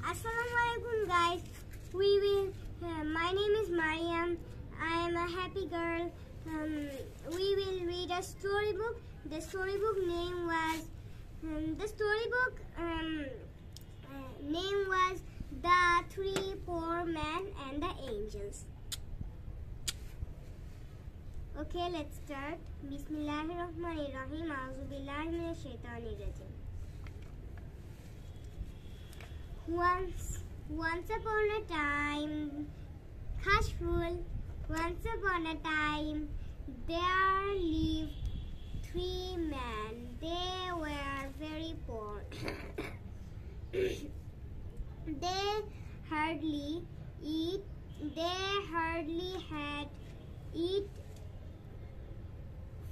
Assalamualaikum guys. We will. Uh, my name is Mariam. I am a happy girl. Um, we will read a storybook. The storybook name was. Um, the storybook um, uh, name was The Three Poor Men and the Angels. Okay, let's start. Bismillahirrahmanirrahim. Auzubillahiminash-shaytanir-rajim. Once, once upon a time, Kashful, once upon a time, there lived three men. They were very poor. they hardly eat. They hardly had eat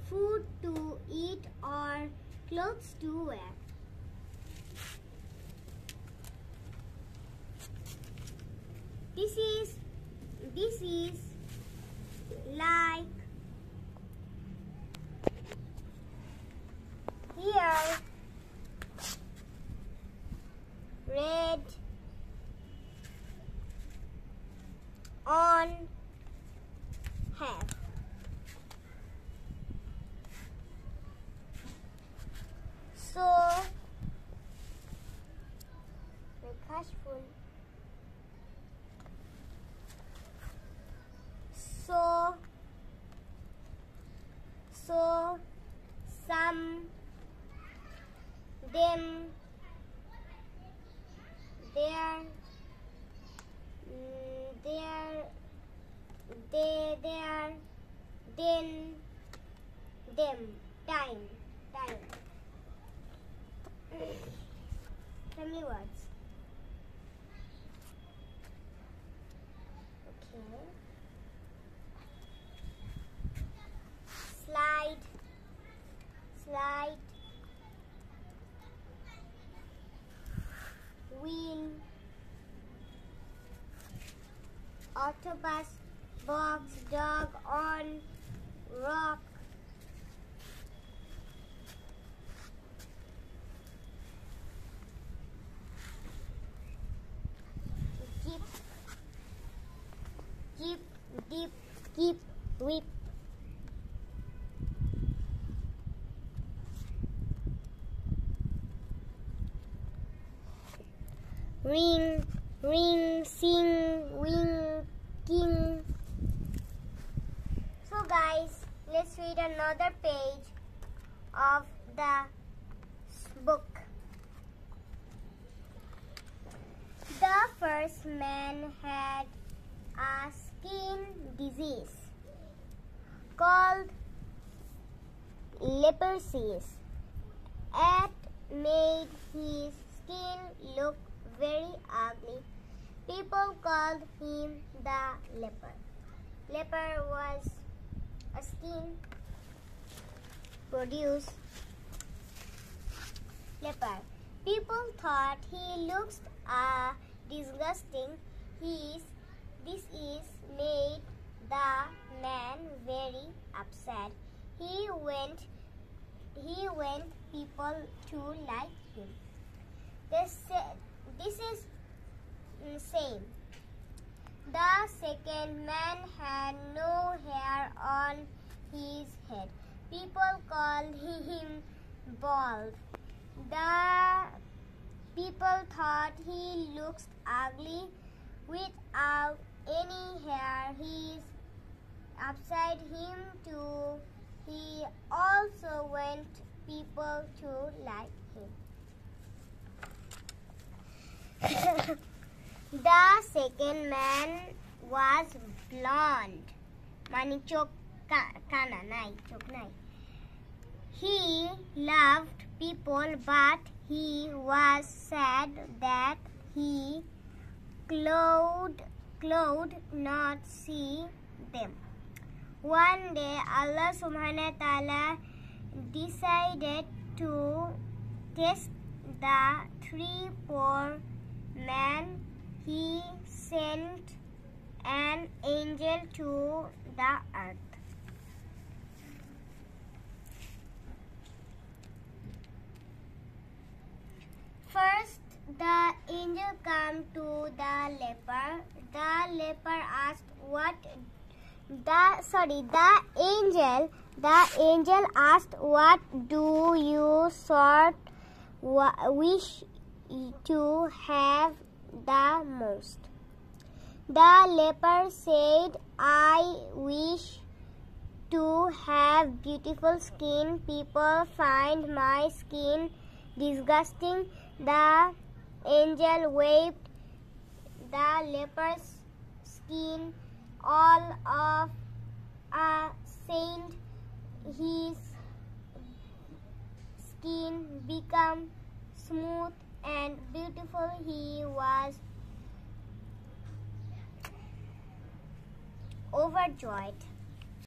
food to eat or clothes to wear. This is this is like here. Red on have so some them their mm, their they their then them time time family words. Okay octopus, box, dog on rock. Jeep, jeep, deep, keep, whip. ring, ring, sing, wing, let's read another page of the book. The first man had a skin disease called leprosy. It made his skin look very ugly. People called him the leper. Leper was a skin produced leper. People thought he looks uh, disgusting. He's, this is made the man very upset. He went he went people to like him. Said this is same. The second man had no hair on his head. People called him bald. The people thought he looks ugly without any hair. He's upside him too. He also went people to like him. the second man was blonde. মানে চোখ কানা নাই চোখ নাই he loved people but he was sad that he could, could not see them. One day Allah subhanahu wa ta'ala decided to test the three poor men. He sent an angel to the earth. First, the angel came to the leper. The leper asked, "What?" The sorry, the angel. The angel asked, "What do you sort wish to have the most?" The leper said, "I wish." to have beautiful skin. People find my skin disgusting. The angel waved the leper's skin all of a saint. His skin became smooth and beautiful. He was overjoyed.